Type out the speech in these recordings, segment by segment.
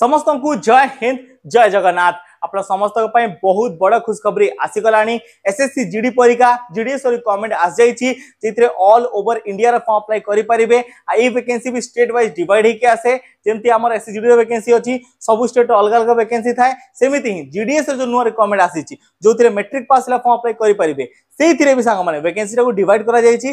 समस्त को जय हिंद जय जगन्नाथ आपण समस्त बहुत बड़ खुशखबरी आसीगला एस एस सी जिडी परीक्षा जिडी सरी कमेंट आई all over India form apply करेंगे ये भी स्टेट वाइज डिवाइड होके आसे ଯେମିତି ଆମର ଏସ୍ସିଜିଡିର ଭେକେନ୍ସି ଅଛି ସବୁ ଷ୍ଟେଟ୍ର ଅଲଗା ଅଲଗା ଭେକେନ୍ସି ଥାଏ ସେମିତି ହିଁ ଜିଡିଏସ୍ର ଯେଉଁ ନୂଆ ରିକ୍ୱାରମେଣ୍ଟ ଆସିଛି ଯେଉଁଥିରେ ମେଟ୍ରିକ୍ ପାସ୍ ହେଲା ଫର୍ମ ଆପ୍ଲାଏ କରିପାରିବେ ସେଇଥିରେ ବି ସାଙ୍ଗମାନେ ଭେକେନ୍ସିଟାକୁ ଡିଭାଇଡ୍ କରାଯାଇଛି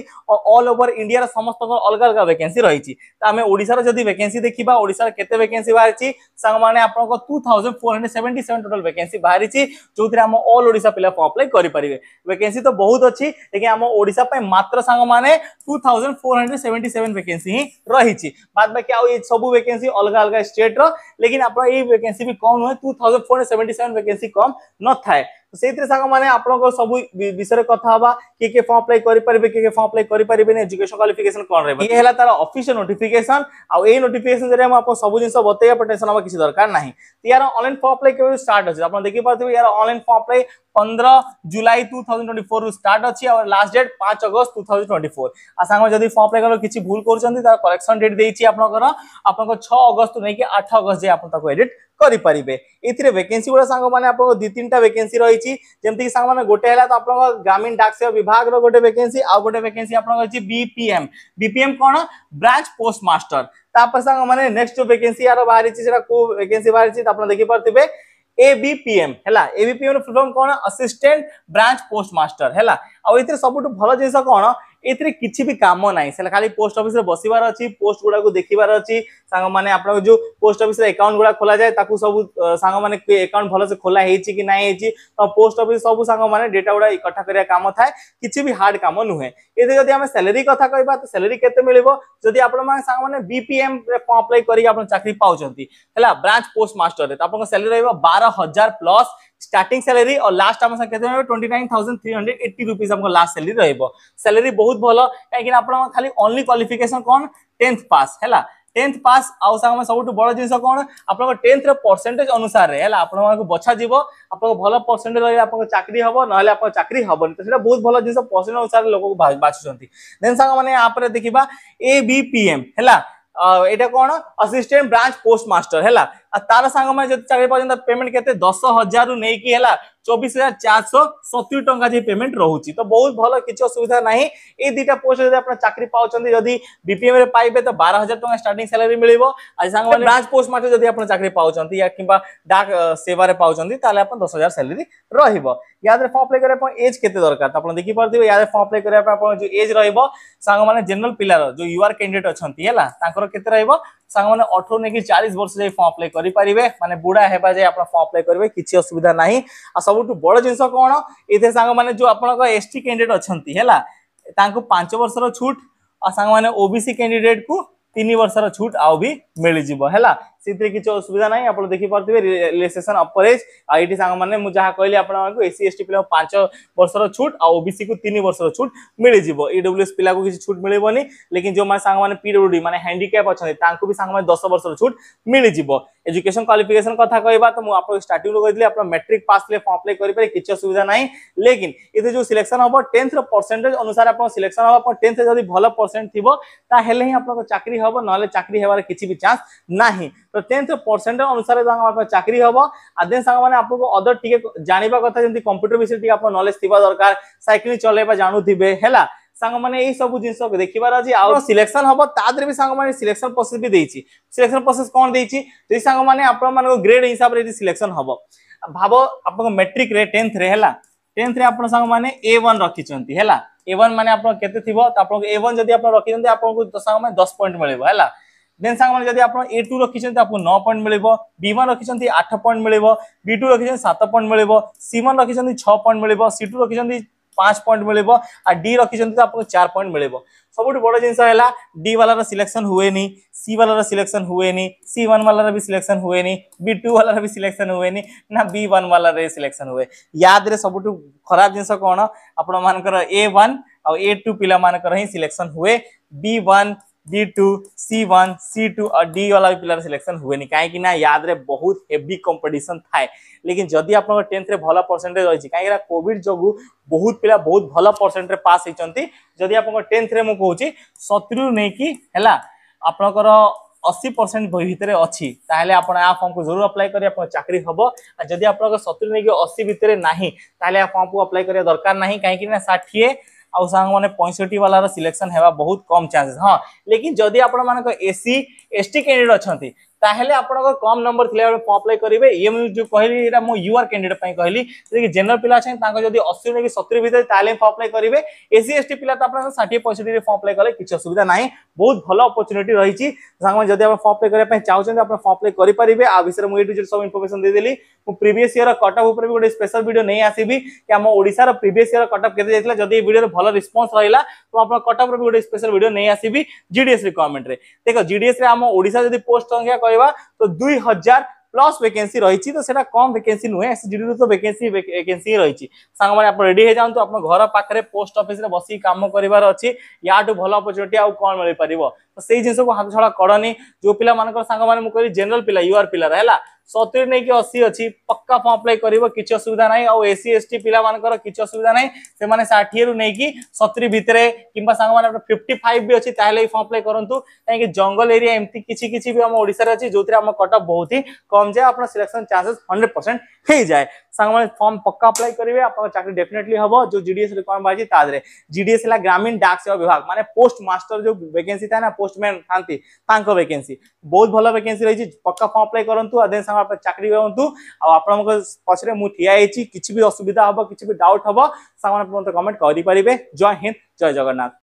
ଅଲ୍ ଓଭର ଇଣ୍ଡିଆର ସମସ୍ତଙ୍କର ଅଲଗା ଅଲଗା ଭେକେନ୍ସି ରହିଛି ତ ଆମେ ଓଡ଼ିଶାର ଯଦି ଭେକେନ୍ସି ଦେଖିବା ଓଡ଼ିଶାର କେତେ ଭେକେନ୍ସି ବାହାରିଛି ସାଙ୍ଗମାନେ ଆପଣଙ୍କ two thousand four hundred seventy seven total vacancy ବାହାରିଛି ଯେଉଁଥିରେ ଆମ ଅଲ୍ ଓଡ଼ିଶା ପିଲା ଫର୍ମ ଆପ୍ଲାଏ କରିପାରିବେ ଭେକେନ୍ସି ତ ବହୁତ ଅଛି ଲେକିନ ଆମ ଓଡ଼ିଶା ପାଇଁ ମାତ୍ର ସାଙ୍ଗମାନେ two thousand four hundred seventy seven vacancy ହିଁ ରହିଛି ବାଦ ବାକି ଆଉ ଏ ସବୁ ଭେକେନ୍ସି वैकेंसी अलग अलग स्टेट लेकिन आप वैकेंसी भी कम नुहे two thousand four seventy seven vacancy कम न थाए तो से साग मैंने आपको सब विषय में कथ हाँ किए किए फर्म अप्लाई करेंगे किए किए फर्म अप्लाई करेंगे एजुकेशन क्वालिफिकेशन कौन रहे ये है तार अफिशियल नोटिफिकेशन आउ ये नोटिफिकेशन जरिए आपको सब जिस बतेंगे टेंशन हम किसी दरकार नहीं तो यार अनल फर्म अप्लाई के स्टार्ट होती है आप देखिए यार अनल फर्म अप्लाई पंद्रह जुलाई two thousand twenty four start अच्छी और लास्ट डेट पांच अगस्त टू थाउजेंड ट्वेंटी फोर आ सांग जदि फर्म एग्जाम किसी भूल कर करेक्शन डेट देखिए आपंकर आपको छः अगस्त नहीं आठ अगस्त जाए आप एडिट କରିପାରିବେ ଏଥିରେ ଭେକେନ୍ସି ଗୁଡ଼ା ସାଙ୍ଗମାନେ ଆପଣଙ୍କ ଦୁଇ ତିନିଟା ଭେକେନ୍ସି ରହିଛି ଯେମିତିକି ସାଙ୍ଗମାନେ ଗୋଟେ ହେଲା ତ ଆପଣଙ୍କ ଗ୍ରାମୀଣ ଡାକ ସେବା ବିଭାଗର ଗୋଟେ ଭେକେନ୍ସି ଆଉ ଗୋଟେ ଭେକେନ୍ସି ଆପଣଙ୍କ ଅଛି ବିପିଏମ୍ ବିପିଏମ୍ କ'ଣ ବ୍ରାଞ୍ଚ ପୋଷ୍ଟ ମାଷ୍ଟର ତାପରେ ସାଙ୍ଗମାନେ ନେକ୍ସଟ ଭେକେନ୍ସି ଆର ବାହାରିଛି ସେଟା କୋଉ ଭେକେନ୍ସି ବାହାରିଛି ଆପଣ ଦେଖିପାରୁଥିବେ एबीपीएम है एबीपीएम फुलफर्म कौन असीस्टाट ब्रांच पोस्टमास्टर है सब भल जिन कौन ये किसी भी कम नाई खाली पोस्ट अफिस बस बार अच्छी पोस्ट गुड़ाक देखार अच्छे मैंने जो पोस्ट अफिस एकाउंट गुड़ा खोल जाए सब सांग मैंने एकाउंट भल से खोला है कि नाई है तो पोस्ट अफिस सब सांग मैंने डेटा गुड़ा इकट्ठा करा कम था किसी भी हार्ड कम नुहे ये जब आम सैलरी कथ कह तो सैलरी के मिले फर्म अप्लाई करके चाक्री पाँच ब्रांच पोस्ट मास्टर आप सैलरी रहा बार हजार प्लस स्टार्टिंग सैलरी और लास्ट आम कहते twenty nine thousand three hundred eighty rupees आम लास्ट सैलरी रहा सैलरी बहुत भल कहीं खाली ओनली क्वालिफिकेसन कौन टेन्थ पास है टेन्थ पास आउ साग सब बड़ जिन कौन आप टेन्थ परसेंटेज अनुसार है बछा जीव आप भल परसेंटेज रही आप चाकरी हम ना आप चाकरी हेनी तो बहुत भल जिन परसेंटेज अनुसार लोक बाछुंट देन साग मैंने यहाँ देखा ए बी पी एम है यहाँ कौन असिस्टेंट ब्रांच पोस्टमास्टर है तार सांग मैंने जो पर्यटन पेमेंट के दस हजार रु नहीं है चौबीस हजार चार सौ सतुरी टाइम पेमेंट रोच तो बहुत भल कि असुविधा ना ये दुटा पोस्ट जब आप चाकरी पाँच जदि बीपीएम रे पाइबे तो बार हजार टाइम स्टार्ट सालरी मिले आज सांग ब्रांच पोस्ट मार्ट जब आप चाकरी पाँच या कि डाक सेवे पाँच आप दस हजार सालरी रहा फर्म अप्लाई करने एज के दरकार आप देखी देखिए याद फर्म अप्लाई करने जो एज रोज सांग जेनेल पिलार जो युआर कैंडिडेट अच्छा है कैसे ସାଙ୍ଗମାନେ ଅଠର ନେଇକି ଚାଳିଶ ବର୍ଷ ଯାଇ ଫର୍ମ ଆପ୍ଲାଏ କରିପାରିବେ ମାନେ ବୁଢା ହେବା ଯାଇ ଆପଣ ଫର୍ମ ଆପ୍ଲାଏ କରିବେ କିଛି ଅସୁବିଧା ନାହିଁ ଆଉ ସବୁଠୁ ବଡ ଜିନିଷ କଣ ଏଥିରେ ସାଙ୍ଗମାନେ ଯୋଉ ଆପଣଙ୍କ ଏସ୍ଟି କ୍ୟାଣ୍ଡିଡେଟ୍ ଅଛନ୍ତି ହେଲା ତାଙ୍କୁ ପାଞ୍ଚ ବର୍ଷର ଛୁଟ ଆଉ ସାଙ୍ଗମାନେ ଓବିସି କ୍ୟାଣ୍ଡିଡେଟ୍କୁ ତିନି ବର୍ଷର ଛୁଟ ଆଉ ବି ମିଳିଯିବ ହେଲା ସେଥିରେ କିଛି ଅସୁବିଧା ନାହିଁ ଆପଣ ଦେଖିପାରୁଥିବେ ରିଲାକ୍ସେସନ ଅପରେଜ୍ ଆଉ ଏଇଠି ସାଙ୍ଗମାନେ ମୁଁ ଯାହା କହିଲି ଆପଣମାନଙ୍କୁ ଏସି ଏସ୍ଟି ପିଲାଙ୍କୁ ପାଞ୍ଚ ବର୍ଷର ଛୁଟ ଆଉ ଓବିସିକୁ ତିନି ବର୍ଷର ଛୁଟ ମିଳିଯିବ ଇଡବ୍ଲ୍ୟୁଏସ୍ ପିଲାକୁ କିଛି ଛୁଟ ମିଳିବନି ଲେକିନ ଯେଉଁମାନେ ସାଙ୍ଗମାନେ ପିଡବ୍ଲ୍ୟୁଡି ମାନେ ହ୍ୟାଣ୍ଡିକ୍ୟାପ୍ ଅଛନ୍ତି ତାଙ୍କୁ ବି ସାଙ୍ଗମାନେ ଦଶ ବର୍ଷର ଛୁଟ ମିଳିଯିବ ଏଜୁକେସନ କ୍ୱାଲିଫିକେସନ କଥା କହିବା ତ ମୁଁ ଆପଣଙ୍କୁ ଷ୍ଟାର୍ଟିଂରୁ କହିଥିଲି ଆପଣ ମେଟ୍ରିକ ପାସ୍ ଥିଲେ ଫର୍ମ ଆପ୍ଲାଏ କରିପାରିବେ କିଛି ଅସୁବିଧା ନାହିଁ ଲେକିନ ଏଥିରେ ଯେଉଁ ସିଲେକ୍ସନ ହବ ଟେନ୍ଥର ପରସେଣ୍ଟେଜ ଅନୁସାରେ ଆପଣଙ୍କ ସିଲେକ୍ସନ ହବ ଆପଣ ଟେନ୍ଥରେ ଯଦି ଭଲ ପରସେଣ୍ଟ ଥିବ ତାହେଲେ ହିଁ ଆପଣଙ୍କ ଚାକିରି ହବ ନହେଲେ ଚାକିରି ହେବାର କିଛି ବି ଚାନ୍ସ ନାହିଁ ତ ତେନ୍ ସେ ପରସେଣ୍ଟେଜ ଅନୁସାରେ ତାଙ୍କ ପାଖରେ ଚାକିରି ହବ ଆଉ ଦେନ୍ ସାଙ୍ଗମାନେ ଆପଣଙ୍କୁ ଅଦର ଟିକେ ଜାଣିବା କଥା ଯେମିତି କମ୍ପ୍ୟୁଟର ବିଷୟରେ ଟିକେ ଆପଣ ନଲେଜ ଥିବା ଦରକାର ସାଇକେଲ ଚଲେଇବା ଜାଣୁଥିବେ ହେଲା ସାଙ୍ଗମାନେ ଏଇ ସବୁ ଜିନିଷ ଦେଖିବାର ଅଛି ଆଉ ସିଲେକ୍ସନ ହବ ତା ଦେହରେ ବି ସାଙ୍ଗମାନେ ସିଲେକ୍ସନ ପ୍ରୋସେସ ବି ଦେଇଛି ସିଲେକ୍ସନ ପ୍ରୋସେସ କ'ଣ ଦେଇଛି ଯଦି ସାଙ୍ଗମାନେ ଆପଣମାନଙ୍କ ଗ୍ରେଡ୍ ହିସାବରେ ଯଦି ସିଲେକ୍ସନ ହବ ଭାବ ଆପଣଙ୍କ ମେଟ୍ରିକରେ ଟେନ୍ଥରେ ହେଲା ଟେନ୍ଥରେ ଆପଣ ସାଙ୍ଗମାନେ ଏ ୱାନ୍ ରଖିଛନ୍ତି ହେଲା ଏ ୱାନ୍ ମାନେ ଆପଣ କେତେ ଥିବ ଆପଣଙ୍କୁ ଏ ୱାନ୍ ଯଦି ଆପଣ ରଖିଛନ୍ତି ଆପଣଙ୍କୁ ସାଙ୍ଗମାନେ ଦଶ ପଏଣ୍ଟ ମିଳିବ ହେଲା ଦେନ୍ ସାଙ୍ଗମାନେ ଯଦି ଆପଣ ଏ ଟୁ ରଖିଛନ୍ତି ଆପଣଙ୍କୁ ନଅ ପଏଣ୍ଟ ମିଳିବ ବି ୱାନ୍ ରଖିଛନ୍ତି ଆଠ ପଏଣ୍ଟ ମିଳିବ ବି ଟୁ ରଖିଛନ୍ତି ସାତ ପଏଣ୍ଟ ମିଳିବ ସି ୱାନ୍ ରଖିଛନ୍ତି ଛଅ ପଏଣ୍ଟ ମିଳିବ ସି ଟୁ ରଖିଛନ୍ତି পাঁচ পয়েন্ট মিলব আর ডি রাখিছেন তো আপনার চার পয়েন্ট মিলব সবুঠ বড় জিনিস হল ডি বালার সিলেকশন হুয়েনি সি বালার সিলেকশন হুয়েনি সি ওয়ান বালার বি সিলেকশন হুয়েনি বি টু বালার বি সিলেকশন হুয়েনি না বি ওয়ান বালার সিলেকশন হুয়ে ইয়াদরে সবুঠ খারাপ জিনিস কোণ আপনার এ ওয়ান আ টু পিলা মানকর হি selection হুয়ে B one D two C one C two और डी वाला भी पिलार सिलेक्शन हुए नहीं कहीं ना याद रे बहुत हेवी कंपटीशन थाए लेकिन जदि आप टेन्थ रे भल परसेंटेज रही कहीं कॉविड जो बहुत पिला बहुत भल परसेंट पास होती जदि आप टेन्थ रे मुझे सतुरी नहीं आपणकर अशी परसेंट भितर अच्छी ताहले आप फर्म को जरूर अप्लाई करें चाकरी हम जदि आप सतुरी नहीं कि अशी भितर ना आप फर्म को अप्लाई करा दरकार ना कहीं षाठी आउ सांग माने वाला सिलेक्शन हेबा बहुत कम चांसेस हाँ लेकिन जदि आपण मानको एससी एसटी कैंडिडेट अछंती তাহলে আপোনাক কম নম্বৰ থৈলে আপোন ফম এপ্লাই কৰিব এএমইউ যি ক'হলি এ মই ইউ আৰ ক্যান্ডিডেট পাই ক'হলি যে জেনেৰ পिलास আছে তাৰক যদি অছিয়নে কি শক্ত্ৰবিধে তালে ফম এপ্লাই কৰিব এছি এছ টি পिलास তাৰ আপোনাৰ 60% ৰ ফম এপ্লাই কৰলে কিছ অসুবিধা নাই বহুত ভাল অপৰচুনিটি ৰৈছি যদি আপা ফম প্লে কৰে পই চাওচেন আপোনা ফম এপ্লাই কৰি পৰিব আবিছৰ মই এটু জিল সব ইনফৰমেচন দি দিলি মই প্ৰিভিয়াস ইয়াৰ কাট অফ ওপৰ গড স্পেশাল ভিডিঅ' নেহি আসিবি কি আমা ওড়িশাৰ প্ৰিভিয়াস ইয়াৰ কাট অফ ক'ত যায়ছিল যদি এই ভিডিঅ'ৰ ভাল ৰিসপন্স ৰহিলা ত আপোনা কাট অফৰ গড স্পেশাল ভিডিঅ' নেহি আসিবি জিডিএছ ৰ কমেন্ট ৰে দেখো জিডিএছ ৰ আমা ওড়িশা যদি পোষ্ট সংখ্যা कह तो दुई हजार प्लस वैकेंसी रही तो सेटा कम वैकेंसी नुहे एस जी तो वैकेंसी वैकेंसी रही सांग मैंने रेडी हो जातु आप घर पाखे पोस्ट अफिस बस कम कर भल अपर्चुनिटी आउ कौन मिल पार तो से जिनको हाथ छड़ा करनी जो पिला मानक मुझे जेनेल पिला युआर पिलार है सतुरी नहीं कि अशी अच्छी पक्का फर्म अप्लाय कर किसी असुविधा ना आउ एस सी एस टी पाकर किसी असुविधा ना से षाठी रू नहीं सतुरी भितर कि फिफ्टी फाइव भी अच्छी तालोले फर्म अप्लाई करूँ कहीं जंगल एरिया एमती किसी किसी भी आम ओडे अच्छी जो थी आम कटअप बहुत ही कम जाए आप सिलेक्शन चान्सेस हंड्रेड परसेंट हो जाए ସାଙ୍ଗମାନେ ଫର୍ମ ପକ୍କା ଆପ୍ଲାଏ କରିବେ ଆପଣଙ୍କ ଚାକିରି ଡେଫିନେଟଲି ହବ ଯୋଉ ଜିଡିଏସ୍ ରିକ୍ୱାରମେଣ୍ଟ ବାହାରିଛି ତା ଦେହରେ ଜିଡିଏସ୍ ହେଲା ଗ୍ରାମୀଣ ଡାକ ସେବା ବିଭାଗ ମାନେ ପୋଷ୍ଟ ମାଷ୍ଟର ଯୋଉ ଭେକେନ୍ସି ଥାଏ ନା ପୋଷ୍ଟମ୍ୟାନ୍ ଥାନ୍ତି ତାଙ୍କ ଭେକେନ୍ସି ବହୁତ ଭଲ ଭେକେନ୍ସି ରହିଛି ପକ୍କା ଫର୍ମ ଆପ୍ଲାଏ କରନ୍ତୁ ଆଉ ଦେନ୍ ସାଙ୍ଗ ଚାକିରି କରନ୍ତୁ ଆଉ ଆପଣଙ୍କ ପଛରେ ମୁଁ ଠିଆ ହେଇଛି କିଛି ବି ଅସୁବିଧା ହବ କିଛି ବି ଡାଉଟ୍ ହବ ସାଙ୍ଗମାନେ କମେଣ୍ଟ କରିପାରିବେ ଜୟ ହିନ୍ଦ ଜୟ ଜଗନ୍ନାଥ